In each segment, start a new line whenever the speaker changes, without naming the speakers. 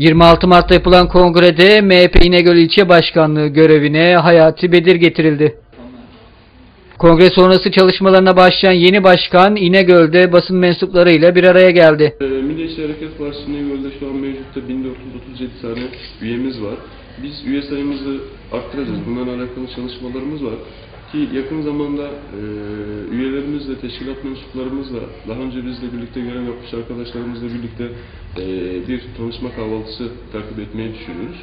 26 Mart'ta yapılan kongrede MHP İnegöl İlçe Başkanlığı görevine Hayati Bedir getirildi. Kongre sonrası çalışmalarına başlayan yeni başkan İnegöl'de basın mensuplarıyla bir araya geldi.
Ee, Milliyetçi Hareket Partisi'nin İnegöl'de şu an mevcutta 1437 tane üyemiz var. Biz üye sayımızı arttıracağız. Bunlarla alakalı çalışmalarımız var. Ki yakın zamanda e, üyelerimizle, teşkilat mensuplarımızla, daha önce bizle birlikte görev yapmış arkadaşlarımızla birlikte e, bir tanışma kahvaltısı takip etmeyi düşünüyoruz.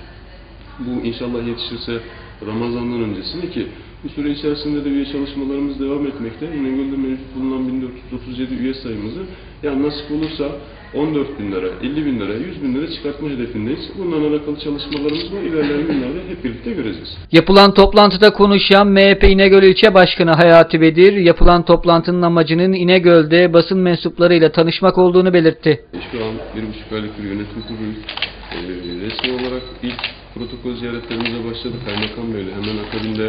Bu inşallah yetişirse Ramazan'dan öncesinde ki bu süre içerisinde de üye çalışmalarımız devam etmekte. İnegöl'de mevcut bulunan 1437 üye sayımızı yani nasip olursa 14 bin lira, 50 bin lira, 100 bin lira çıkartma hedefindeyiz. Bunlarla alakalı çalışmalarımız var. İlerleyen günlerde hep birlikte göreceğiz.
Yapılan toplantıda konuşan MHP İnegöl İlçe Başkanı Hayati Bedir, yapılan toplantının amacının İnegöl'de basın mensuplarıyla tanışmak olduğunu belirtti.
Şu an bir buçuk aylık bir yönetim kuruluyuz. Resmi olarak ilk protokol ziyaretlerimize başladık Kaymakam Bey'le. Hemen akabinde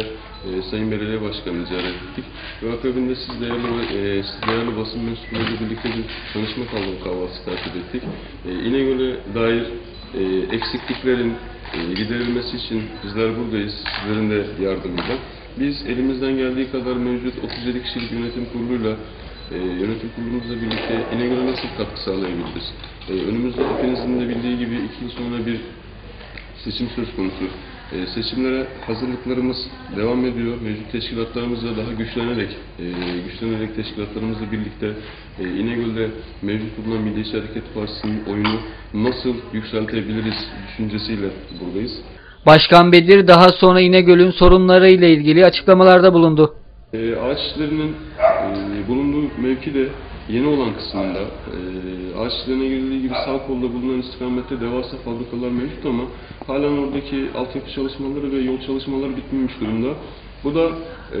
e, Sayın Belediye Başkanı'nı ziyaret ettik. Ve akabinde siz değerli, e, siz değerli basın mensuplarıyla birlikte bir tanışma kahvaltı kahvaltısı takip ettik. E, İnegöl'e dair e, eksikliklerin e, giderilmesi için bizler buradayız. Sizlerin de yardımıyla. Biz elimizden geldiği kadar mevcut 37 kişilik yönetim kuruluyla e, yönetim kurulumuzla birlikte İnegöl'e nasıl katkı sağlayabiliriz? E, önümüzde hepinizin de bildiği gibi iki yıl sonra bir seçim söz konusu. E, seçimlere hazırlıklarımız devam ediyor. Mevcut teşkilatlarımızla daha güçlenerek, e, güçlenerek teşkilatlarımızla birlikte e, İnegöl'de mevcut bulunan Milliyetçi Hareket Partisi'nin oyunu nasıl yükseltebiliriz düşüncesiyle buradayız.
Başkan Bedir daha sonra İnegöl'ün sorunlarıyla ilgili açıklamalarda bulundu.
E, ağaç işlerinin e, bulunduğu mevkide yeni olan kısmında e, ağaç işlerine girildiği gibi sağ kolda bulunan istikamette devasa fabrikalar mevcut ama halen oradaki altyapı çalışmaları ve yol çalışmaları bitmemiş durumda. Bu da e,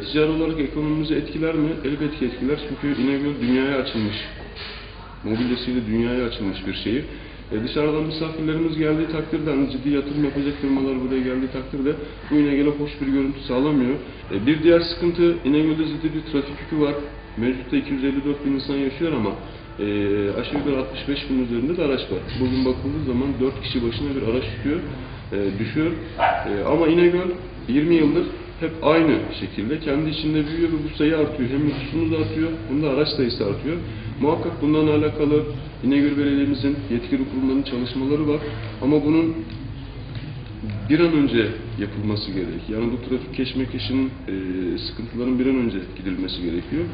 ticari olarak ekonomimizi etkiler mi? Elbette ki etkiler çünkü İnegöl dünyaya açılmış mobilyasıyla dünyaya açılmış bir şehir. E, dışarıdan misafirlerimiz geldiği takdirde, hani ciddi yatırım yapacak firmalar buraya geldiği takdirde bu İnegöl'e hoş bir görüntü sağlamıyor. E, bir diğer sıkıntı İnegöl'de ciddi bir trafik yükü var. Mevcutta 254 bin insan yaşıyor ama e, aşağı yukarı 65 bin üzerinde de araç var. Bugün bakıldığı zaman 4 kişi başına bir araç tutuyor, e, düşüyor. E, ama İnegöl 20 yıldır hep aynı şekilde kendi içinde büyüyor ve bu sayı artıyor. Hem nüfusumuz artıyor hem de araç sayısı artıyor. Muhakkak bundan alakalı İnegöl Belediye'mizin yetkili kurumlarının çalışmaları var. Ama bunun bir an önce yapılması gerek. Yani bu trafik keşmekeşinin e, sıkıntıların bir an önce gidilmesi gerekiyor.